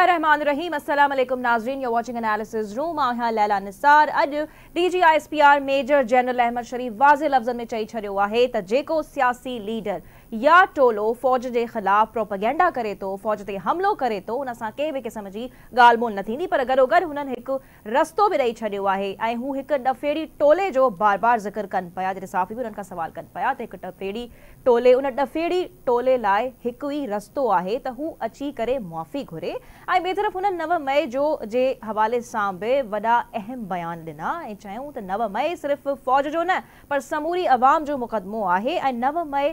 बिस्मिल्लाहिर्रहमानिर्रहीम। अस्सलाम वालेकुम नाजरीन यू वाचिंग एनालिसिस रूम आहियाँ लैला निसार। अज DG ISPR major general Ahmed Sharif वाज़े लफ्जन में चई छॾियो आहे। त जेको सियासी लीडर या टोलो, फ़ौज जे ख़िलाफ़ प्रोपगेंडा करे थो फ़ौज ते हमिलो करे थो उन सां कंहिं बि क़िस्म जी ॻाल्हि ॿोल न पर गॾोगॾु हुननि हिकु रस्तो बि ॾेई छॾियो आहे ऐं हू हिकु ॾफेड़ी टोले जो बार बार ज़िक्र कनि पिया जॾहिं साफ़ी बि हुननि सवाल कनि पिया त हिकु ॾफेड़ी टोले, उन ॾफेड़ी टोले लाइ हिकु ई रस्तो आहे त हू अची करे मुआफ़ी घुरे। ऐं तरफ़ हुननि नव मई जो जे हवाले सां बि वॾा अहम बयान ॾिना ऐं चयूं त नव मई सिर्फ़ु फ़ौज जो न, पर समूरी अवाम जो मुक़दमो आहे ऐं नव मई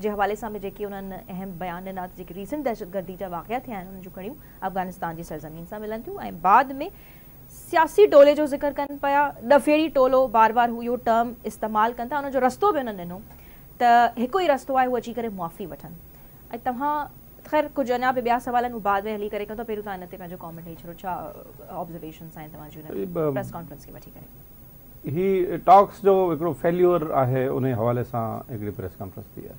जे हवाले सां जेके उन्हनि अहम बयान ॾिना त जेके रीसेंट दहशतगर्दी जा वाक़िया थिया आहिनि उन्हनि जूं कड़ियूं अफ़गानिस्तान जी सरज़मीन सां मिलनि थियूं। ऐं बाद में सियासी टोले जो ज़िक्र कनि पिया ॾफेड़ी टोलो बार बार हू इहो टर्म इस्तेमालु कनि था उनजो रस्तो बि हुननि ॾिनो। त हिकु ई रस्तो आहे उहो अची करे मुआफ़ी वठनि। ऐं तव्हां ख़ैर कुझु अञा बि ॿिया सवाल आहिनि बाद में हली करे कयो त पहिरियों तव्हां हिन ते पंहिंजो कॉमेंट ॾेई छॾियो। छा ऑब्ज़र्वेशन्स आहिनि तव्हांजी प्रेस कॉन्फ्रेंस खे वठी करे? ही टॉक्स जो हिकिड़ो फेल्यूर आहे उन हवाले सां हिकिड़ी प्रेस कॉन्फ्रेंस थी आहे।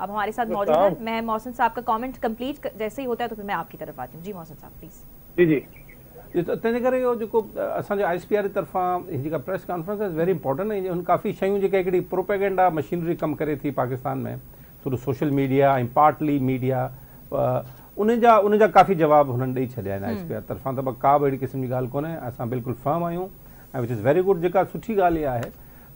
अब हमारे साथ मौजूद है। मैं मौसम साहब का कमेंट कंप्लीट जैसे ही होता है तो फिर मैं आपकी तरफ़ आती हूँ। जी मौसम साहब प्लीज़ जी जी। तंहिंजे करे इहो जेको असांजे आई एस पी आर जी तरफ़ां जेका press conference is very important हुन काफ़ी शयूं जेके हिकिड़ी प्रोपेगेंडा मशीनरी कमु करे थी पाकिस्तान में। थोरो सोशल मीडिया ऐं पार्टली मीडिया उन जा उन जा काफ़ी जवाब हुननि ॾेई छॾिया आहिनि एस पी आर तरफ़ां। त का बि अहिड़ी क़िस्म जी ॻाल्हि कोन्हे। असां बिल्कुलु फर्म आहियूं ऐं विच इज़ वेरी गुड जेका सुठी ॻाल्हि इहा आहे।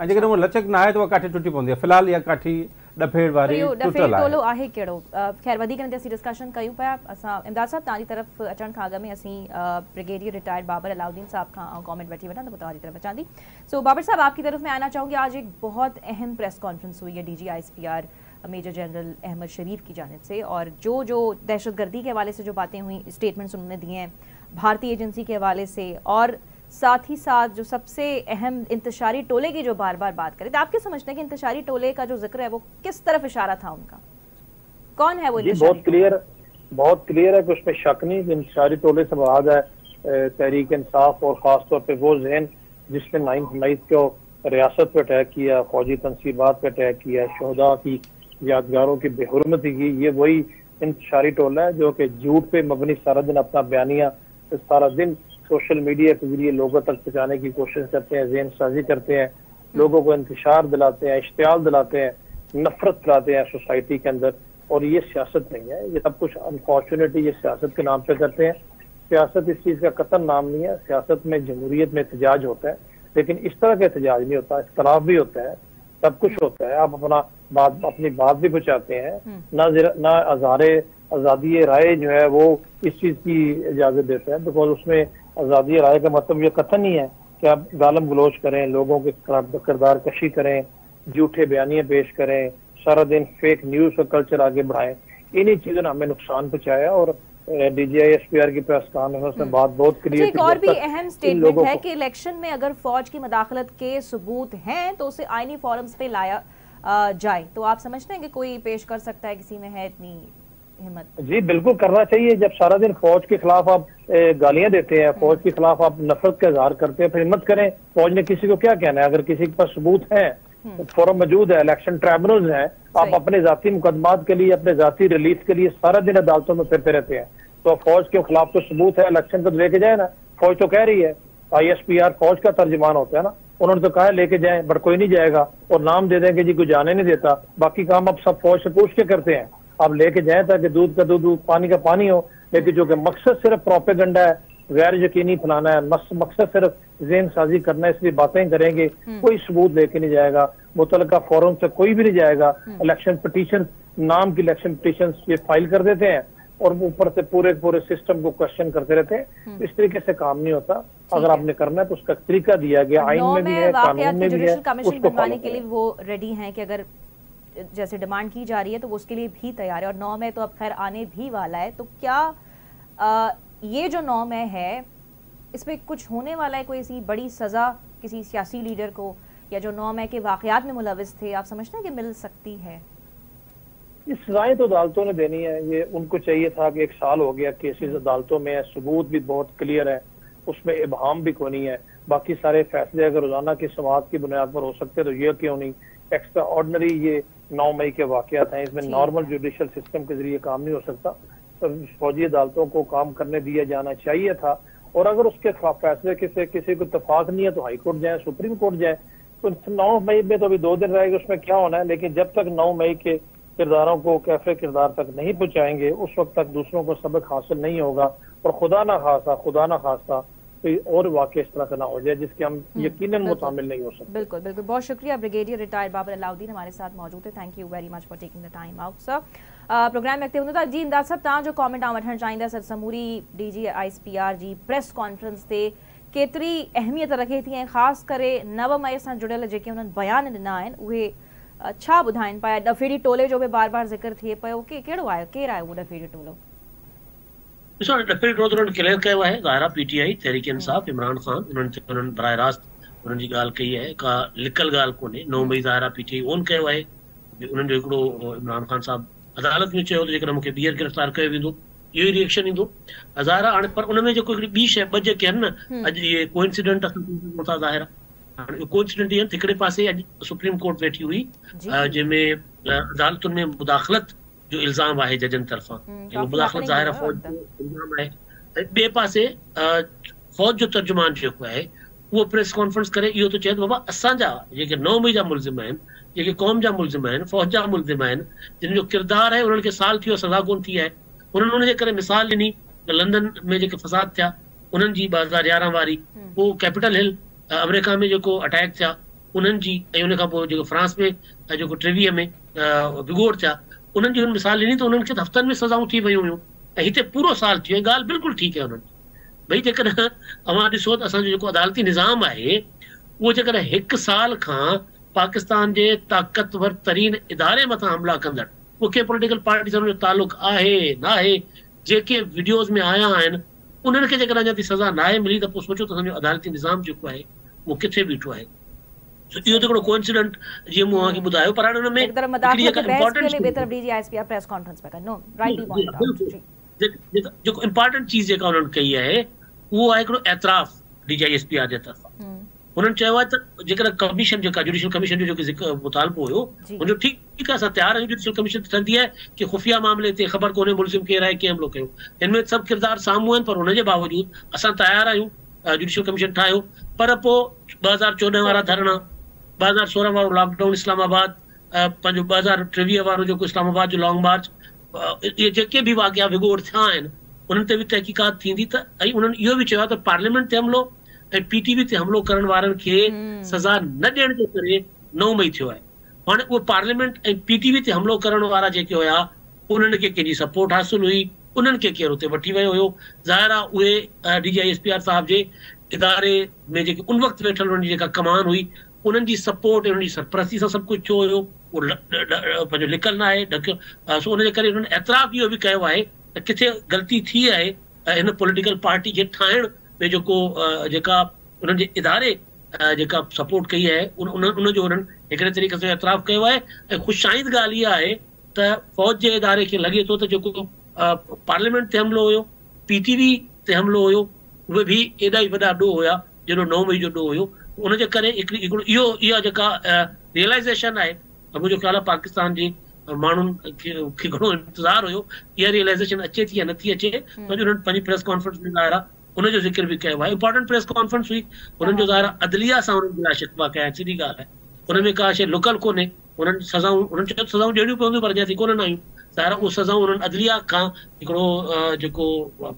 ऐं जेकॾहिं उहा लचक न आहे त उहा काठी टुटी पवंदी आहे। फ़िलहालु इहा काठी ॾफेड़ वारी टुटल टोलो आहे कहिड़ो ख़ैर वधीक हिन असीं डिस्कशन कयूं पिया। असां इमदाद साहिबु तव्हांजी तरफ़ अचण खां अॻु में असीं ब्रिगेडियर रिटायर्ड बाबर अलाउद्दीन साहब खां कॉमेंट वठी वठां त पोइ तव्हांजी तरफ़ अचां थी। सो बाबर साहब आपकी तरफ़ में आना चाहूँगी आज एक बहुत अहम प्रेस कॉन्फ्रेंस हुई है D G I S P R major general Ahmed Sharif की जानब से। और जो जो दहशतगर्दी के हवाले से जो बातें हुई स्टेटमेंट्स उन्होंने दिए हैं भारतीय एजेंसी के हवाले से। और साथ ही साथ जो सबसे अहम इंतशारी टोले की जो बार बार बात करें तो आप क्या समझते हैं कि इंतशारी टोले का जो ज़िक्र है वो किस तरफ़ इशारा था उनका? कौन है वो बहुत क्लियर बहुत क्लियर है कि उसमें शक नहीं इंतशारी टोले से मुराद है तहरीक इंसाफ और ख़ास तौर पर वो जहन जिसने नाइन्थ मई को रियासत पे अटैक किया फौजी तनसीबात पे अटैक किया शहदा की यादगारों की बेहरमती की ये वही इंतशारी टोला है जो कि झूठ पे मबनी सारा दिन अपना बयानिया सारा दिन सोशल मीडिया के ज़रिए लोगों तक पहुँचाने की कोशिश करते हैं, जेन साजी करते हैं, लोगों को इंतज़ार दिलाते हैं, इश्तियाल दिलाते हैं, नफरत कराते हैं सोसाइटी के अंदर। और ये सियासत नहीं है, ये सब कुछ अनफॉर्चुनेटली ये सियासत के नाम पर करते हैं। सियासत इस चीज़ का कतन नाम नहीं है, सियासत में जमहूरियत में एहतजाज होता है। लेकिन इस तरह का एहतजाज नहीं होता इख्तलाफ भी होता है सब कुछ होता है। आप अपना बात अपनी बात भी पहुंचाते हैं। हम्म। ना ना आजारे आज़ादी राय जो है वो इस चीज़ की इजाज़त देता है। बिकॉज़ उसमें आज़ादी राय का मतलब ये कथन ही है कि आप गालम गलोच करें लोगों के किरदार कशी करें झूठे बयानियाँ पेश करें सारा दिन फेक न्यूज़ का कल्चर आगे बढ़ाएँ। इन्हीं चीज़ों ने हमें नुकसान पहुँचाया और D G I S P R की प्रेस कॉन्फ्रेंस में हम्म। बात बहुत क्लियर एक और भी अहम स्टेटमेंट है कि इलेक्शन में अगर फौज की मदाखलत के सबूत हैं तो उसे आईनी फॉरम्स पे लाया जाए तो आप समझते हैं कि कोई पेश कर सकता है किसी में है इतनी हिम्मत जी बिल्कुल करना चाहिए जब सारा दिन फौज के खिलाफ आप गालियाँ देते हैं फौज के खिलाफ आप नफरत का इजहार करते हैं फिर हिम्मत करें फौज ने किसी को क्या कहना है अगर किसी के पास सबूत है हम्म। फॉरम मौजूद है इलेक्शन ट्राइब्यूनल है। आप अपने जाती मुकदमात के लिए अपने जाती रिलीफ के लिए सारा दिन अदालतों में फिरते रहते हैं। तो फौज के खिलाफ तो सबूत है इलेक्शन को लेके जाए ना। फौज तो कह रही है आई एस पी आर फौज का तर्जमान होता है ना। उन्होंने तो कहा लेके जाए बट कोई नहीं जाएगा। और नाम दे देंगे जी कोई जाने नहीं देता। बाकी काम अब सब फौज से पूछ के करते हैं। आप लेके जाए ताकि दूध का दूध पानी का पानी हो। लेकिन जो कि मकसद सिर्फ़ प्रोपेगंडा है गैर यकीनी फैलाना है। मकसद सिर्फ़ जेन साजी करना है इसलिए बातें करेंगे। हम्म। कोई सबूत लेके नहीं जाएगा। मुतल फॉरम से कोई भी नहीं जाएगा। इलेक्शन हम्म। पटिशन नाम की इलेक्शन पटिशन ये फ़ाइल कर देते हैं और ऊपर से पूरे पूरे सिस्टम को क्वेश्चन करते रहते हैं। हम्म। इस तरीके से काम नहीं होता। अगर आपने करना है तो उसका तरीका दिया गया। आइन में भी है कानून में भी है उसको के लिए वो रेडी है कि अगर जैसे डिमांड की जा रही है तो वो उसके लिए भी तैयार है। और नौ में तो अब खैर आने भी वाला है। तो क्या ये जो नौ में है इसमें कुछ होने वाला है कोई ऐसी बड़ी सज़ा किसी सियासी लीडर को या जो नौ में के वाकयात में मुलविस थे आप समझते हैं कि मिल सकती है? ये सजाएँ तो अदालतों ने देनी है। ये उनको चाहिए था कि एक साल हो गया केसेस अदालतों में है सबूत भी बहुत क्लियर है उसमें इबहम भी कोई नहीं है। बाकी सारे फैसले अगर रोज़ाना की समाज की बुनियाद पर हो सकते तो ये क्यों नहीं? एक्स्ट्रा ऑर्डनरी ये नौ मई के वाकत हैं इसमें नॉर्मल जुडिशल सिस्टम के ज़रिए काम नहीं हो सकता। फौजी अदालतों को काम करने दिया जाना चाहिए था। और अगर उसके फैसले किसी किसी को इतफाक नहीं है तो हाई कोर्ट जाए सुप्रीम कोर्ट जाए। तो नौ मई में तो अभी दो दिन रहेगा उसमें क्या होना है? लेकिन जब तक नौ मई के किरदारों को कैफ़े किरदार तक नहीं पहुंचाएँगे उस वक्त तक दूसरों को सबक हासिल नहीं होगा। और खुदा ना खासा खुदा ना खासा कोई और वाक्य इस तरह का ना हो जाए जिसके हम यकीन मुतामिल नहीं हो सकते। बिल्कुल बिल्कुल। बहुत शुक्रिया ब्रिगेडियर रिटायर्ड बाबर अलाउद्दीन हमारे साथ मौजूद है thank you very much for taking the time out sir program में हूंदो जी इमदाद साहब कॉमेंट आउं वठणु चाहींदसि समूरी D G I S P R ji press conference ते केतिरी अहमियत रखे थी ऐं ख़ासि करे नव मई सां जुड़ियल जेके हुननि बयान ॾिना आहिनि उहे छा ॿुधाइनि पिया? टोले जो बि बार बार ज़िक्र थिए पियो। की कहिड़ो आहे केरु आहे उहो टोलो? ॾिसो टोलो उन्हनि क्लियर कयो आहे ज़ाहिरा पीटीआई तहरीक इंसाफ़ इमरान ख़ान उन्हनि उन्हनि बराह रास्त उन्हनि जी ॻाल्हि कई आहे। का लिकल ॻाल्हि कोन्हे। नौ मई ज़ाहिरा पीटीआई ओन कयो आहे। उन्हनि जो हिकिड़ो इमरान ख़ान साहिबु अदालत में चयो जेकॾहिं मूंखे ॿीहर गिरफ़्तार कयो वेंदो इहो ई रिएक्शन ईंदो। ज़ाहिर हाणे पर उन में जेको हिकिड़ी ॿी शइ ॿ जेके आहिनि न अॼु इहे कोइंसिडेंट था ज़ाहिर हाणे कोइंसिडेंट इहे हिकिड़े पासे अॼु सुप्रीम कोर्ट वेठी हुई जंहिंमें अदालतुनि में मुदाख़लत जो इल्ज़ाम आहे जजनि तरफ़ां। मुदाख़लत ज़ाहिर फ़ौज जो इल्ज़ाम आहे। ऐं ॿिए पासे फ़ौज जो तर्जुमान जेको आहे उहो प्रेस कॉन्फ्रेंस करे इहो थो चए बाबा असांजा जेके नौ मई जा मुलज़िम आहिनि जेके क़ौम जा मुलज़िम आहिनि फ़ौज जा मुलज़िम आहिनि जिन जो किरदारु आहे उन्हनि खे साल थी वियो सज़ा कोन थी आहे करे मिसाल ॾिनी त लंडन में जेके फसाद थिया उन्हनि जी ॿ हज़ार यारहं वारी पोइ कैपिटल हिल अमेरिका में जेको अटैक थिया उन्हनि जी ऐं उन पोइ जेको फ्रांस में जेको टेवीह में विगोड़ थिया उन्हनि जी हुन मिसाल ॾिनी त उन्हनि खे हफ़्तनि में सज़ाऊं थी वियूं हुयूं। ऐं हिते पूरो साल थी वियो ॻाल्हि बिल्कुलु ठीकु आहे हुननि भई जेकॾहिं तव्हां ॾिसो त असांजो जेको अदालती निज़ाम आहे उहो जेकॾहिं हिकु साल खां पाकिस्तान जे ताक़तवर तरीन इदारे मथां हमला कंदड़। मूंखे पॉलिटिकल पार्टी सां तालुक आहे न आहे जेके वीडियोज़ में आया आहिनि उन्हनि खे जेकॾहिं अञा सज़ा न आहे मिली त पोइ सोचो त असांजो अदालती निज़ाम जेको आहे उहो किथे बीठो आहे। इहो त हिकिड़ो कोइंसिडेंट जीअं मूं तव्हांखे ॿुधायो पर हाणे हुन में जेको इम्पोर्टेंट चीज़ जेका हुननि कई आहे उहो आहे हिकिड़ो एतराफ़ D G I S P R जे तरफ़ां। उन्हनि चयो आहे त कमीशन जेका जुडिशल कमीशन जो जेको मुतालबो हुयो हुनजो ठीकु आहे असां तयारु आहियूं जुडिशल कमीशन ठहंदी आहे की ख़ुफ़िया मामले ते ख़बर कोन्हे मुलज़िम केरु आहे कीअं हमिलो कयो। हिन में सभु किरदार साम्हूं आहिनि पर हुनजे बावजूदि असां तयारु आहियूं जुडिशल कमीशन ठाहियो। पर पोइ ॿ हज़ार चोॾहं वारा धरणा ॿ हज़ार सोरहं वारो लॉकडाउन इस्लामाबाद पंहिंजो ॿ हज़ार टेवीह वारो जेको इस्लामाबाद जो लॉन्ग मार्च इहे जेके बि वाकिया विगोड़ थिया आहिनि उन्हनि ते बि तहक़ीक़ात थींदी त ऐं उन्हनि इहो बि चयो आहे त पार्लियामेंट ते हमिलो ऐं पीटीवी ते हमिलो करण वारनि खे सज़ा न ॾियण जे करे नौ मई थियो आहे। हाणे उहो पार्लियामेंट ऐं पीटीवी ते हमिलो करण वारा जेके हुया उन्हनि खे कंहिंजी सपोर्ट हासिल हुई उन्हनि खे केरु हुते वठी वियो हुयो। ज़ाहिर आहे उहे D G I S P R Sahib जे इदारे में जेके उन वक़्तु वेठल हुननि जी जेका कमान हुई उन्हनि जी सपोर्ट ऐं उन्हनि जी सरपरस्ती सां सभु कुझु थियो हुयो। उहो पंहिंजो लिकल न आहे ढकियो सो उनजे करे हुननि एतिराफ़ इहो बि कयो आहे त किथे ग़लती थी आहे हिन पॉलिटिकल पार्टी खे ठाहिण जेको जेका उन्हनि जे इदारे जेका सपोर्ट कई आहे उन उनजो उन्हनि हिकिड़े तरीक़े सां एतिराफ़ कयो आहे ऐं ख़ुशाइद ॻाल्हि इहा आहे त फ़ौज जे इदारे खे लॻे थो त जेको पार्लियामेंट ते हमिलो हुयो पीटीवी ते हमिलो हुयो उहे बि एॾा ई वॾा ॾोह हुया जहिड़ो नौ मई जो ॾोह हुयो। उनजे करे हिकिड़ी हिकिड़ो इहो इहा जेका रियलाइज़ेशन आहे मुंहिंजो ख़्यालु आहे पाकिस्तान जी माण्हुनि खे घणो इंतज़ारु हुयो इहा रियलाइज़ेशन अचे थी या नथी अचे उन्हनि पंहिंजी प्रेस कॉन्फ्रेंस में ॿाहिरां उनजो ज़िक्र बि कयो आहे इंपॉर्टेंट प्रेस कॉन्फ्रेंस हुई। हुननि जो ज़ाहिर अदलिया सां हुननि जे शिकवा कया सिधी ॻाल्हि आहे हुन में का शइ लुकल कोन्हे हुननि सज़ाऊं हुननि चयो सज़ाऊं ॾियणियूं पवंदियूं पर अञा थी कोन आहियूं ज़ाहिर उहो सज़ाऊं हुननि अदलिया खां हिकिड़ो जेको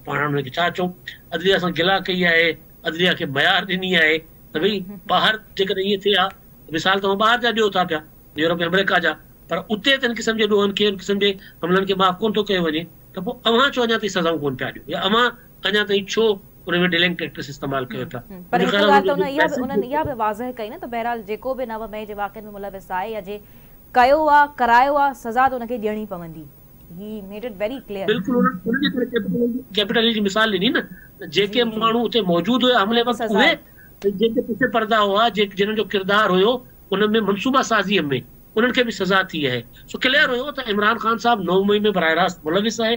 पाण हुनखे छा चऊं अदलिया सां गिला कई आहे अदलिया खे मयार ॾिनी आहे। त भई ॿाहिरि जेकॾहिं ईअं थिए हा मिसाल तव्हां ॿाहिरि जा ॾियो था पिया यूरोप अमेरिका जा। पर उते त क़िस्म जे ॾोहनि खे क़िस्म जे हमलनि खे माफ़ कोन थो कयो वञे। त पोइ अव्हां छो अञा ताईं सज़ाऊं कोन पिया ॾियो। या अव्हां अञा ताईं छो उनमें डिलिंग टेक्टिक्स इस्तेमाल कयो था? पर हिकु ॻाल्हि त उन इहा बि उन्हनि इहा बि वाज़ह कई न त बहरहाल जेको बि नव मई जे वाक़िअनि में मुलविस आहे या जे कयो आहे करायो आहे सज़ा त उनखे ॾियणी पवंदी। He made it very clear बिल्कुलु उनजे करे कैपिटल जी मिसाल ॾिनी न जेके माण्हू उते मौजूदु हुया हमले वक़्तु उहे जेके पुठि पर्दा हुआ जिन्हनि जो किरदारु हुयो उन में मनसूबा साज़ीअ में उन्हनि खे बि सज़ा थी आहे। सो क्लियर हुयो त इमरान ख़ान साहिबु नौ मई में बराह रास्त मुलविस आहे।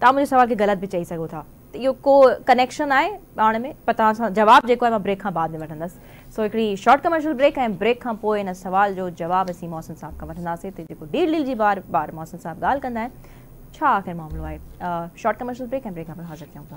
तव्हां मुझे सवाल के गलत भी चई सघो था। इहो को कनेक्शन आए पाण में, पर तव्हां जो माँ ब्रेक का बाद में वठंदसि। सो एक शॉर्ट कमर्शियल ब्रेक ऐं ब्रेक का पोइ हिन सवाल जो जवाबु असीं मौसम साहब का वठंदासीं। त जेको डील डील जी बार बार मौसम साहब ॻाल्हि कंदा आख़िर मामिलो आहे? शॉर्ट कमर्शियल ब्रेक ऐं ब्रेक पोइ हाज़िर थियूं था।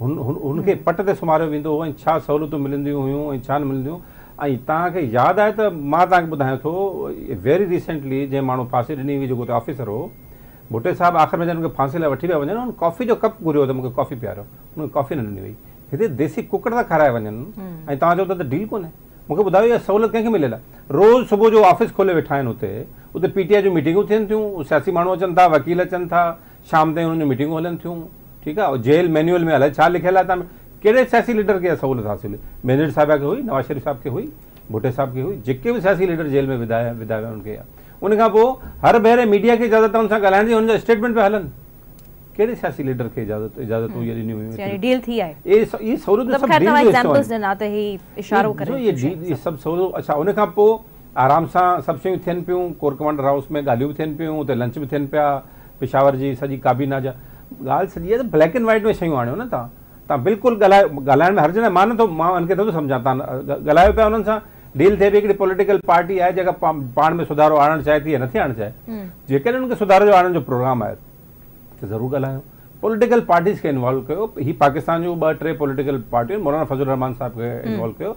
हुन हुन हुनखे पट ते सुम्हारियो वेंदो हो ऐं छा सहूलियतूं मिलंदियूं हुयूं ऐं छा न मिलंदियूं। ऐं तव्हांखे यादि आहे त माँ तव्हांखे ॿुधायां थो वेरी रिसेंटली जंहिं माण्हू फांसी ॾिनी हुई जेको ऑफिसर हो भुट्टे साहब आख़िर में जॾहिं मूंखे फांसी लाइ वठी पिया वञनि हुन कॉफ़ी जो कप घुरियो त मूंखे कॉफ़ी पीआरियो। हुन कॉफ़ी न ॾिनी हुई। हिते देसी कुकड़ था खाराए वञनि। ऐं तव्हां चओ था त डील कोन्हे। मूंखे ॿुधायो इहा सहूलियत कंहिंखे मिलियल आहे? रोज़ सुबुह जो ऑफ़िस खोले वेठा आहिनि हुते। उते पी टी आई जूं मीटिंगूं थियनि थियूं सियासी माण्हू अचनि था वकील अचनि था शाम ताईं हुननि जूं मीटिंगूं हलनि थियूं। ठीकु आहे जेल मैन्युअल में अलाए छा लिखियलु आहे तव्हां कहिड़े सियासी लीडर खे इहा सहूलियत हासिल हुई? मैनेजर साहिबा खे हुई नवाज़ शरीफ़ साहब खे हुई भुट्टे साहब खे हुई जेके बि सियासी लीडर जेल में विधाया विधा विया उनखे उन पोइ हर भेरे मीडिया खे इजाज़त हुन सां ॻाल्हाइण जी हुनजा स्टेटमेंट पिया हलनि। कहिड़े सियासी लीडर खे इजाज़त इजाज़तूं ॾिनियूं यानी डील थी आहे इहे स- इहे सहूलियतूं सभु ख़ैर deal तव्हां जो हिस्सो एग्जांपल्स। ॾिना त ही इशारो करे जी- इहे सभु सहूलियत अच्छा उन खां पोइ आराम सां सभु शयूं थियनि पियूं कोर कमांडर हाउस में ॻाल्हियूं बि थियनि पियूं उते लंच बि थियनि पिया पेशावर जी सॼी काबीना जा ॻाल्हि सॼी आहे त ब्लैक एंड वाइट में शयूं आणियो न तव्हां। तव्हां बिल्कुलु ॻाल्हायो ॻाल्हाइण में हर जॻह माँ नथो माँ उनखे नथो सम्झां। तव्हां ॻाल्हायो पिया उन्हनि सां। डील थिए पई हिकिड़ी पॉलिटिकल पार्टी आहे जेका पाण में सुधारो आणणु चाहे थी या नथी आणणु चाहे। जेकॾहिं उनखे सुधारो जो आणण जो प्रोग्राम आहे त ज़रूरु ॻाल्हायो। पॉलिटिकल पार्टीज़ खे इन्वॉल्व कयो। ही पाकिस्तान जूं ॿ टे पॉलिटिकल पार्टियूं मौलाना फज़ल रहमान साहब खे इन्वॉल्व कयो।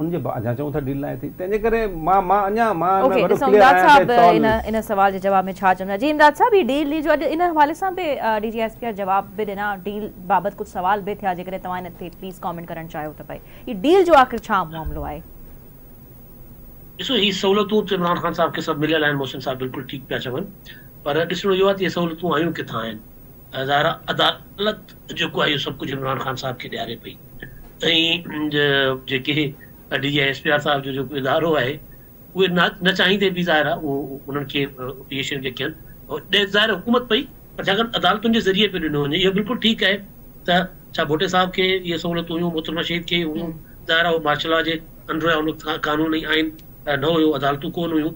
उनजे बा- अञा चऊं था डील लाइ थी। तंहिंजे करे माँ माँ अञा माँ ओके ॾिसो इमदाद साहब इन इन सवाल जे जवाब में छा चवंदा जी इमदाद साहब ही डील ली जो अॼु इन हवाले सां बि जी पी जवाब बि ॾिना डील बाबति कुझु सवाल बि थिया जेकॾहिं तव्हां इन ते प्लीज़ कॉमेंट करणु चाहियो त भई ही डील जो आख़िर छा मामिलो आहे? ॾिसो ही सहूलियतूं त इमरान ख़ान साहब खे सभु मिलियल आहिनि मोहसिन साहब बिल्कुलु ठीकु पिया चवनि। पर ॾिसणो इहो आहे त इहे सहूलियतूं आयूं किथां आहिनि? ज़ाहिर अदालत जेको आहे इहो सभु कुझु इमरान ख़ान साहब खे ॾियारे पई। ऐं ज- जेके D G S P R साहब जो जेको इदारो आहे उहे न न चाहींदे बि ज़ाहिर आहे उहो उन्हनि खे आहिनि उहो ॾे ज़ाहिर हुकूमत पई पर छाकाणि अदालतुनि जे ज़रिए पियो ॾिनो वञे। इहो बिल्कुलु ठीकु आहे त छा भुटे साहब खे इहे सहूलियतूं हुयूं मोहतरमा शहीद खे हुयूं ज़ाहिर आहे मार्शल लॉ जे अंदरि का- कानून ऐं आइन न हुयो अदालतूं कोन हुयूं।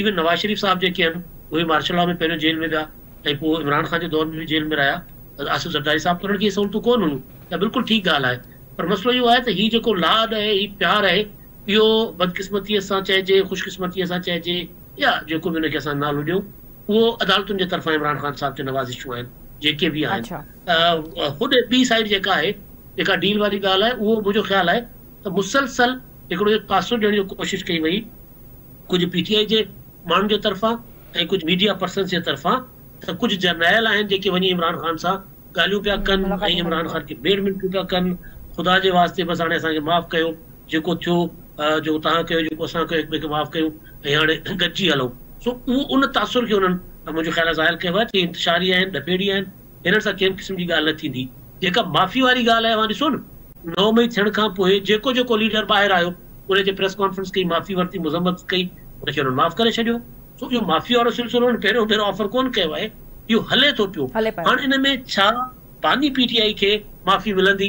इवन नवाज़ शरीफ़ साहब जेके आहिनि उहे मार्शल लॉ में पहिरियों जेल में विया ऐं पोइ इमरान ख़ान जे दौर में बि जेल में रहिया। आसिफ ज़रदारी साहब त उन्हनि खे इहे सहूलियतूं कोन हुयूं। त बिल्कुलु ठीकु ॻाल्हि आहे। पर मसइलो इहो आहे त हीउ जेको लाड आहे हीउ प्यार आहे इहो बदकिस्मतीअ सां चइजे ख़ुशकिस्मतीअ सां चइजे या जेको बि हुनखे असां नालो ॾियूं उहो अदालतुनि जे तरफ़ां इमरान ख़ान साहब ते नवाज़िशूं आहिनि जेके बि आहिनि। अच्छा। होॾे ॿी साइड जेका आहे जेका डील वारी ॻाल्हि आहे उहो मुंहिंजो ख़्यालु आहे त मुसलसल हिकिड़ो पासो ॾियण जी कोशिशि कई वई कुझु पीटीआई जे माण्हुनि जे तरफ़ां ऐं कुझु मीडिया पर्सन्स जे तरफ़ां त कुझु जर्नैल आहिनि जेके वञी इमरान ख़ान सां ॻाल्हियूं पिया कनि ऐं इमरान ख़ान खे बेड़ मिनटूं पिया कनि ख़ुदा जे वास्ते बसि हाणे असांखे माफ़ु कयो जेको थियो जेको तव्हां कयो जेको असां कयो हिक ॿिए खे माफ़ु कयूं ऐं हाणे गॾिजी हलूं। सो उहो उन तासुर खे उन्हनि मुंहिंजो ख़्यालु आहे ज़ाहिर कयो आहे कि इंतशारी आहिनि हिननि सां कंहिं क़िस्म जी ॻाल्हि न थींदी। जेका माफ़ी वारी ॻाल्हि आहे उहा ॾिसो न नौ मई थियण खां पोइ जेको जेको लीडर ॿाहिरि आयो उनजे प्रेस कॉन्फ्रेंस कई माफ़ी वरिती मुज़म्मत कई उनखे हुननि माफ़ करे छॾियो। सो इहो माफ़ी वारो सिलसिलो हुननि पहिरियों पहिरियों ऑफ़र कोन कयो आहे इहो हले थो पियो। हाणे इन में छा पंहिंजी पीटीआई खे माफ़ी मिलंदी?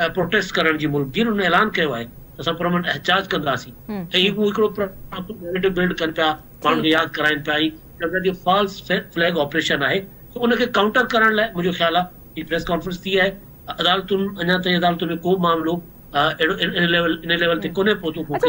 प्रोटेस्ट करण जी मुल्क। जिन ऐलान कयो आहे त असां कंदासीं हम्म, ऐं हू हिकिड़ो नैरेटिव बिल्ड कनि पिया माण्हुनि खे यादि कराइनि पिया ही फॉल्स फ्लैग ऑपरेशन आहे त उनखे काउंटर करण लाइ मुंहिंजो ख़्यालु आहे ही प्रेस कॉन्फ्रेंस थी आहे अदालतुनि अञा ताईं अदालतुनि में को मामिलो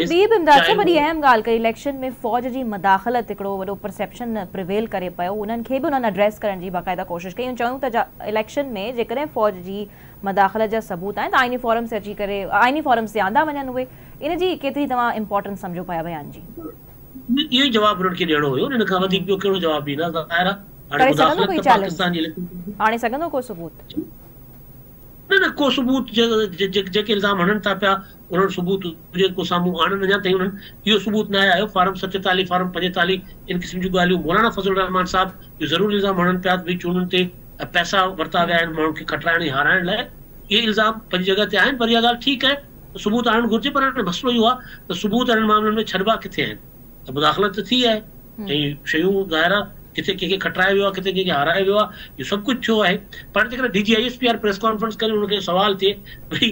ॿी बि इमदाद चाहे साहब वॾी अहम ॻाल्हि कई इलेक्शन में फ़ौज जी मदाख़लत हिकिड़ो वॾो परसेप्शन प्रिवेल करे पियो उन्हनि खे बि उन्हनि एड्रेस करण जी बाक़ाइदा कोशिशि कई चयूं त इलेक्शन में जेकॾहिं फ़ौज जी मदाख़लत जा सबूत आहिनि त आइनी फॉरम से अची करे आइनी फॉरम से आंदा वञनि उहे इन जी केतिरी तव्हां इम्पोर्टेंस सम्झो पिया बयान जी इहो ई जवाबु हुननि खे ॾियणो हुयो हिन खां वधीक ॿियो कहिड़ो जवाबु ॾींदा हाणे करे सघंदो मुदाख़लत कोई challenge? पाकिस्तान जी इलेक्शन आणे सघंदो को सबूत न न को सबूत जेके इल्ज़ाम हणनि था पिया उन्हनि सबूत हुजे को साम्हूं आणनि अञा ताईं उन्हनि इहो सबूत न आयो फार्म सतेतालीह फार्म पंजेतालीह इन क़िस्म जूं ॻाल्हियूं मौलाना फज़ल रहमान साहब इहो ज़रूरु इल्ज़ाम हणनि पिया भई चूंडुनि ते पैसा वरिता विया आहिनि माण्हुनि खे खटाइण ऐं हाराइण लाइ इहे इल्ज़ाम पंहिंजी जॻह ते आहिनि पर इहा ॻाल्हि ठीकु आहे त सबूत आणणु घुरिजे पर हाणे मसइलो इहो आहे त सबूत अहिड़नि मामलनि में छॾिबा किथे आहिनि? त मुदाख़लत त थी आहे ऐं शयूं ज़ाहिर आहे किथे कंहिंखे खटाए वियो आहे किथे कंहिंखे हाराए वियो आहे इहो सभु कुझु थियो आहे D G I S P R press conference कर सुवाल थिए भई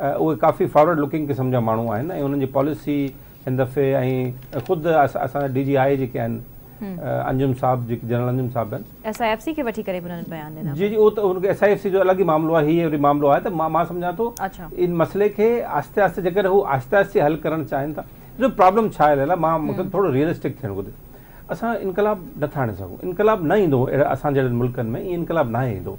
उहे काफ़ी फॉरवर्ड लुकिंग क़िस्म जा माण्हू आहिनि ऐं उन्हनि जी पॉलिसी हिन दफ़े ऐं ख़ुदि असांजा डी जी आई जेके आहिनि अंजुम साहिबु जेके जनरल अंजुम साहिबु आहिनि। जी जी उहो त हुनखे एस आई एफ़ सी जो अलॻि ई मामिलो आहे हीअ वरी मामिलो आहे त माँ माँ सम्झां थो इन मसइले खे आहिस्ते आहिस्ते जेकॾहिं हू आहिस्ते आहिस्ते हल करणु चाहिनि था ॾिसो प्रॉब्लम छा आहे माँ मूंखे थोरो रियलिस्टिक थियणु घुरिजे। असां इनकलाब नथा आणे सघूं इनकलाब न ईंदो अहिड़ा असां जहिड़नि मुल्कनि में ईअं इनकलाब न ईंदो।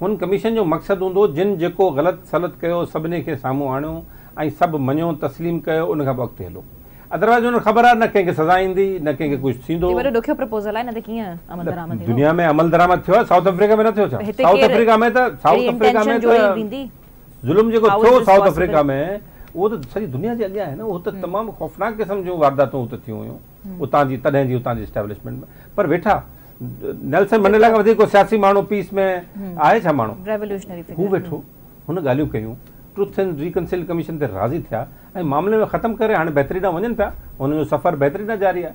हुन कमीशन जो मक़सदु हूंदो जिन जेको ग़लति सलत कयो सभिनी खे साम्हूं आणियो ऐं सभु मञियो तस्लीम कयो उनखां पोइ अॻिते हलो। अदरवाइज़ हुन ख़बर आहे न कंहिंखे सज़ा ईंदी न कंहिंखे कुझु थींदो। दुनिया में अमल दरामद थियो आहे साउथ अफ्रीका में न थियो छा? साउथ अफ्रीका में त साउथ अफ्रीका में ज़ुल्म जेको थियो साउथ अफ्रीका में उहो त सॼी दुनिया जे अॻियाँ आहे न उहो त तमामु ख़ौफ़नाक क़िस्म जूं वारदातूं हुते थियूं हुयूं उतां जी तॾहिं जी उतां जी इस्टेब्लिशमेंट में। पर वेठा नेल्सन मंडेला खां वधीक सियासी माण्हू पीस में आहे छा माण्हू? हू वेठो हुन ॻाल्हियूं कयूं ट्रुथ एंड रिकनसिल कमीशन ते राज़ी थिया ऐं मामले में ख़तमु करे हाणे बहितरी ॾांहुं वञनि पिया हुनजो सफ़र बहितरी न जारी आहे।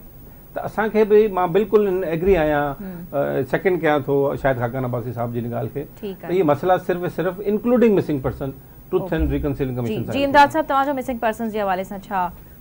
त असांखे बि माँ बिल्कुलु एग्री आहियाँ सेकेंड कयां थो शायदि ख़ाकान अब्बासी साहिब जी हिन ॻाल्हि खे त इहे मसइला सिर्फ़ु सिर्फ़ु including missing person truth and reconciling commission जी इमदाद साहब तव्हांजो मिसिंग पर्सन जे हवाले सां छा?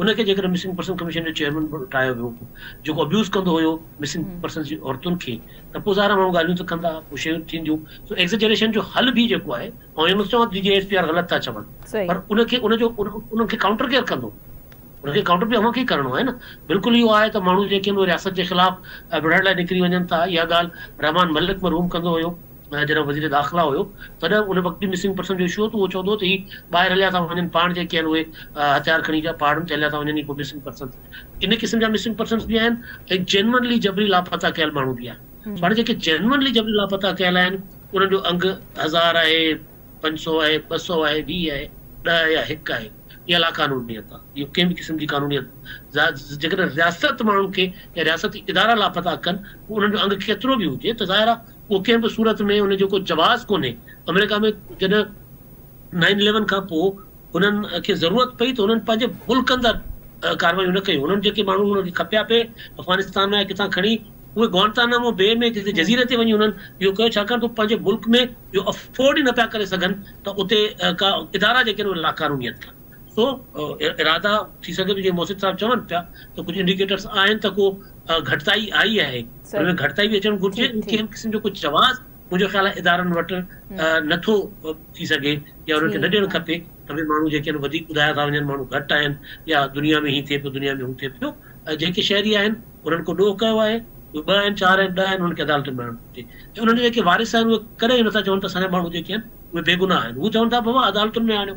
उनखे जेकर मिसिंग पर्सन कमीशन जो चेयरमैन ठाहियो वियो जेको अब्यूज़ कंदो हुयो मिसिंग पर्सन जी औरतुनि खे त पोइ ज़ारा माण्हू ॻाल्हियूं त कंदा पोइ शयूं थींदियूं। सो एक्ज़ेजरेशन जो हल बि जेको आहे ऐं हिन चवां D J S P R ग़लति था चवनि। पर उनखे उनजो उनखे काउंटर केयर कंदो। उनखे काउंटर बि अव्हांखे करिणो आहे न। बिल्कुलु इहो आहे त माण्हू जेके आहिनि उहे रियासत जे ख़िलाफ़ विढ़ण लाइ निकिरी वञनि था। इहा ॻाल्हि रहमान मलिक मरहूम कंदो हुयो जॾहिं वज़ीर दाख़िला हुयो तॾहिं उन वक़्तु मिसिंग पर्सन जो इशू हो त उहो चवंदो त ही ॿाहिरि हलिया था वञनि पाण जेके आहिनि उहे हथियार खणी जा पहाड़नि ते हलिया था वञनि पोइ मिसिंग पर्सन इन क़िस्म जा मिसिंग पर्सन बि आहिनि ऐं जेनवनली जबरी लापता कयल माण्हू बि आहिनि। हाणे जेके जेनवनली जबरी लापता कयल आहिनि उन्हनि जो अंग हज़ार आहे पंज सौ आहे ॿ सौ आहे वीह आहे ॾह या हिकु आहे इहा लाक़ानूनियत आहे। इहो कंहिं बि क़िस्म जी कानूनियत जेकॾहिं रियासत माण्हुनि खे या रियासती इदारा लापता कनि उन्हनि जो अंग केतिरो बि हुजे त ज़ाहिर आहे उहो कंहिं सूरत में उनजो को जवाज़ कोन्हे अमेरिका में जॾहिं नाइन इलेवन खां पोइ ज़रूरत पई, त हुननि मुल्क अंदरि कारवायूं न कयूं हुननि जेके माण्हू हुनखे खपिया अफ़गानिस्तान में किथां खणी, उहे ग्वानतानामो बे में किथे जज़ीरे ते वञी हुननि मुल्क में इहो अफोर्ड ई न पिया करे सघनि, त उते का इदारा जेके लाकानूनियत कनि सो इरादा थी सघे थो जीअं मोसिद साहिबु चवनि पिया त कुझु इंडिकेटर्स आहिनि त को घटिताई आई आहे। हुनमें घटिताई बि अचणु घुरिजे कंहिं क़िस्म जो कुझु जवाज़ मुंहिंजो ख़्यालु आहे इदारनि वटि नथो थी सघे या हुननि न ॾियणु खपे त भई माण्हू जेके आहिनि वधीक ॿुधाया था वञनि माण्हू घटि आहिनि या दुनिया में हीअं थिए पियो दुनिया में हू थिए पियो। जेके शहरी आहिनि उन्हनि को ॾोह कयो आहे ॿ आहिनि चारि आहिनि ॾह आहिनि हुननि अदालत में आणणु घुरिजे ऐं उन्हनि जेके वारिस आहिनि उहे करे नथा चवनि त असांजा माण्हू जेके आहिनि उहे बेगुनाह आहिनि। हू चवनि था बाबा अदालतुनि में आणियो।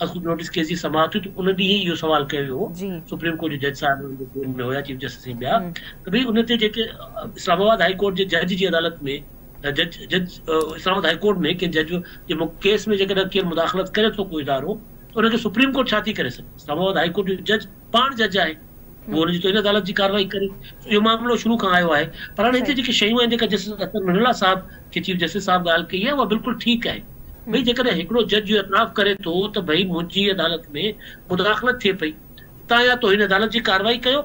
नोटिस केस जी समाप्त हुई त उन ॾींहुं इहो सुवाल कयो वियो सुप्रीम कोर्ट जे जज साहिब में हुया चीफ जस्टिस ॿिया। त भई उन ते जेके इस्लामाबाद हाई कोर्ट जे जज जी अदालत में जज जज इस्लामाबाद हाई कोर्ट में कंहिं जज जे केस में जेकॾहिं केरु मुदाख़लत करे थो को इदारो त उनखे सुप्रीम कोर्ट छा थी करे सघे? इस्लामाबाद हाई कोर्ट जो जज पाण जज आहे। उहो हुनजी तो इन अदालत जी कार्रवाई करे। इहो मामिलो शुरू खां आयो आहे। पर हाणे हिते जेके शयूं आहिनि जेका जस्टिस अतर मनला साहिब खे चीफ जस्टिस साहिब ॻाल्हि कई आहे उहा बिल्कुलु ठीकु आहे। भई जेकॾहिं हिकिड़ो जज एतराफ़ करे थो त भई मुंहिंजी अदालत में मुदाख़लत थिए पई। तव्हां या तो हिन अदालत जी कार्रवाई कयो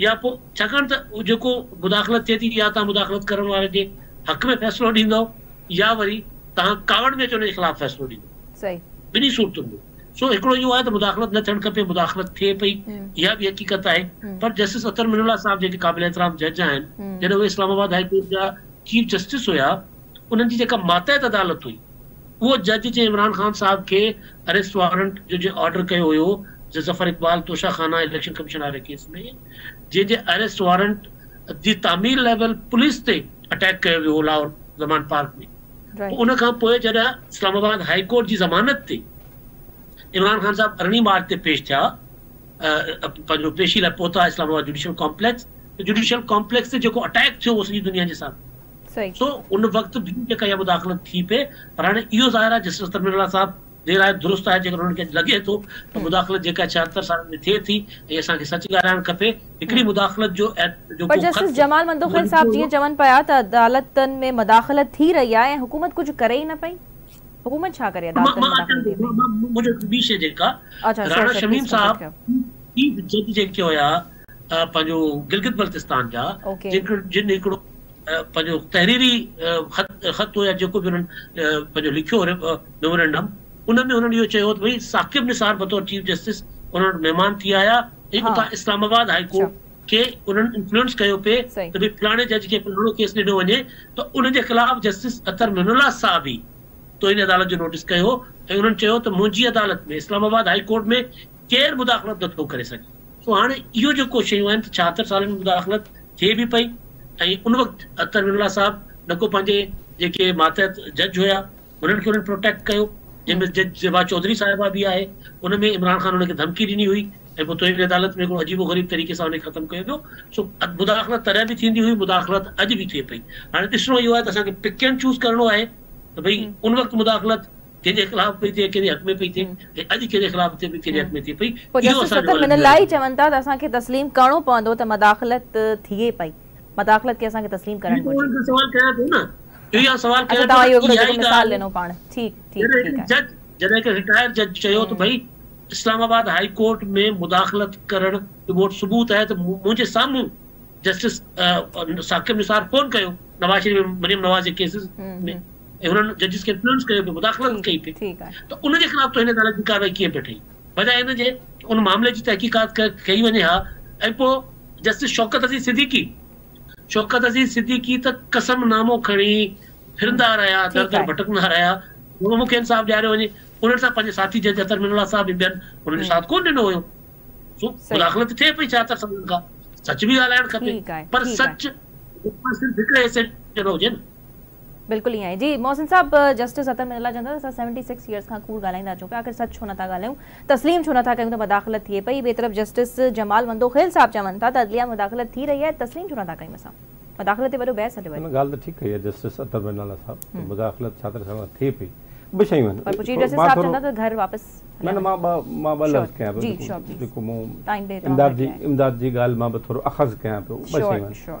या पोइ छाकाणि त जेको मुदाख़लत थिए थी या तव्हां मुदाख़लत करण वारे जे हक़ में फ़ैसिलो ॾींदव या वरी तव्हां कावड़ में अचो हुनजे ख़िलाफ़ फ़ैसिलो ॾींदव। ॿिन्ही सूरतुनि में। सो हिकिड़ो इहो आहे त मुदाख़लत न थियणु खपे मुदाख़लत थिए पई इहा बि हक़ीक़त आहे। पर जस्टिस अतर मिनुला साहिब जेके क़ाबिल एतिराम जज आहिनि जॾहिं उहे इस्लामाबाद हाई कोर्ट जा चीफ जस्टिस हुया उन्हनि जी जेका मातहत अदालत हुई उहो जज जे इमरान ख़ान साहब खे अरेस्ट वारंट जो जे ऑर्डर कयो हुयो जफ़र इक़बाल तोशा खाना इलेक्शन कमीशन वारे केस में जंहिंजे अरेस्ट वारंट जी तामीर लेवल पुलिस ते अटैक कयो वियो लाहौर ज़मान पार्क में। उन खां पोइ जॾहिं इस्लामाबाद हाई कोर्ट जी ज़मानत ते इमरान ख़ान साहब अरिड़हीं मार्च ते पेश थिया पंहिंजो पेशी लाइ पहुता Islamabad judicial complex judicial complex ते जेको अटैक थियो उहो सॼी दुनिया जे साम्हूं सो उन वक़्तु बि जेका इहा मुदाख़लत थी पए पर हाणे इहो ज़ाहिर आहे जस्टिस तरमिला साहिब जे लाइ दुरुस्त आहे जेकर हुननि खे लॻे थो त मुदाख़लत जेका छाहतरि साल में थिए थी ऐं असांखे सच ॻाल्हाइणु खपे हिकिड़ी मुदाख़लत जो पर जस्टिस जमाल मंदोखिल साहिब जीअं चवनि पिया त अदालतनि में मुदाख़लत थी रही आहे ऐं हुकूमत कुझु करे ई न पई। हुकूमत छा करे मुंहिंजो ॿी शइ जेका राणा शमीम साहिब चीफ जज जेके हुया पंहिंजो गिलगित बल्तिस्तान जा जिन हिकिड़ो पंहिंजो तहरीरी ख़त हुया जेको बि हुननि पंहिंजो लिखियो मेमोरेंडम उन में हुननि इहो चयो त भई साकिब निसार बतौर चीफ जस्टिस उन्हनि महिमान थी आया ऐं हा। उतां इस्लामाबाद हाई कोर्ट खे उन्हनि इंफ्लुएंस कयो पिए। त भई फलाणे जज खे फलाणो केस ॾिनो वञे त उनजे ख़िलाफ़ जस्टिस अतर मिनुल्ला साहब ई तोइन अदालत जो नोटिस कयो ऐं उन्हनि चयो त मुंहिंजी अदालत में इस्लामाबाद हाई कोर्ट में केरु मुदाख़लत नथो करे सघे सो हाणे इहो जेको शयूं आहिनि त छाहतरि सालनि में मुदाख़लत थिए बि पई ऐं उन वक़्तु अतर मिनुल्ला साहब न को पंहिंजे जेके मातहत जज हुया उन्हनि खे उन्हनि प्रोटेक्ट कयो। जंहिंमें जज ज़ेबा चौधरी साहिबा बि आहे उन में इमरान ख़ान हुनखे धमकी ॾिनी हुई ऐं पोइ अदालत में हिकिड़ो अजीबो ग़रीब तरीक़े सां ख़तमु कयो वियो। सो मुदाख़लत तॾहिं बि थींदी हुई मुदाख़लत अॼु बि थिए पई। हाणे ॾिसणो इहो आहे त असांखे पिक एंड चूज़ करणो आहे त भई उन वक़्तु मुदाख़लत कंहिंजे ख़िलाफ़ पई थिए कंहिंजे हक़ में पई थिए ऐं अॼु कंहिंजे ख़िलाफ़ थिए पई कंहिंजे हक़ में थिए पई। इहो मिनल्ला ई चवनि था त असांखे तस्लीम करणो पवंदो त मदाख़लत थिए पई। मदाख़लत खे असांखे तस्लीम करणु घुरिजे सवाल कयां पियो न। इहो सवाल कयां तव्हां हिकिड़ो जेको मिसाल ॾिनो पाण। ठीकु ठीकु ठीकु आहे। जज जॾहिं कि रिटायर जज चयो त भई इस्लामाबाद हाई कोर्ट में मुदाख़लत करण वोट सबूत आहे त मु- मुंहिंजे साम्हूं जस्टिस साकिब निसार फ़ोन कयो नवाज़ शरीफ मरियम नवाज़ जे केसिस हम्म, में। ऐं हुननि जजिस खे इन्फ्लुएंस कयो पियो मुदाख़लत कई पई। त उनजे ख़िलाफ़ तो हिन अदालत जी कार्रवाई कीअं पई ठही? बजाए हिन जे उन मामले जी तहक़ीक़ात कई वञे हा। ऐं पोइ जस्टिस शौकत अज़ीज़ सिद्दीकी शौकत अज़ीज़ सिद्दीकी त कसमनामो खणी फिरंदा रहिया दर दर। भटकंदा रहिया। उहो मूंखे इंसाफ़ ॾियारियो वञे उन्हनि सां पंहिंजे साथी जज अतर मिनला साहब ॿियनि उन्हनि जो साथ कोन ॾिनो हुयो। सो मुदाख़लत थिए पई छा सभिनि खां। सच बि ॻाल्हाइणु खपे पर सच सिर्फ़ु हिकिड़े हिसे जो हुजे न। बिल्कुलु आहे जी मोहसिन साहब जस्टिस अतर मिनल्ला चवंदा त असां सेवेंटी सिक्स ईयर्स खां कूड़ ॻाल्हाईंदा अचूं पिया आख़िर सच छो नथा ॻाल्हायूं तस्लीम छो नथा कयूं त मदाख़लत थिए पई ॿिए तरफ़ जस्टिस जमाल मंदोखेल साहब चवनि था त अदलिया मुदाख़लत थी रही आहे तस्लीम छो नथा कयूं असां मदाख़लत ते वॾो बहस हले वई ॻाल्हि त ठीकु कई आहे जस्टिस अतर मिनाला साहब। मुदाख़लत छात्र सां थिए पई ॿ शयूं आहिनि पर जस्टिस साहब चवंदा त घर वापसि न न माँ ॿ माँ ॿ लफ़्ज़ कयां पियो जेको- मूं इमदाद जी इमदाद जी ॻाल्हि माँ बि थोरो अख़ज़ कयां पियो ॿ शयूं श्योर आहिनि श्योर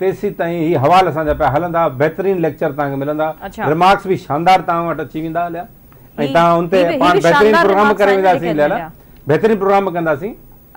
तेसी ताईं ही हवाल असांजा पिया हलंदा बेहतरीन लेक्चर तव्हांखे मिलंदा। रिमार्क्स बि शानदार तव्हां वटि अची वेंदा हलिया ऐं तव्हां हुन ते पाण बहितरीन प्रोग्राम करे वेंदासीं बहितरीन प्रोग्राम कंदासीं।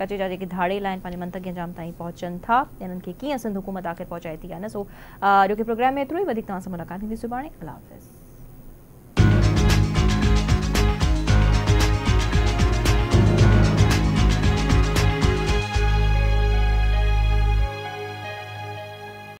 कचे जा जी धाड़े लाइन पंहिंजे मंतव्य अंजाम ताईं पहुचनि था। इन्हनि खे सिंध हुकूमत आख़िर पहुचाए थी या न? सो जो की प्रोग्राम में एतिरो ई वधीक मुलाक़ात थींदी। सुभाणे अला हाफ़िज़।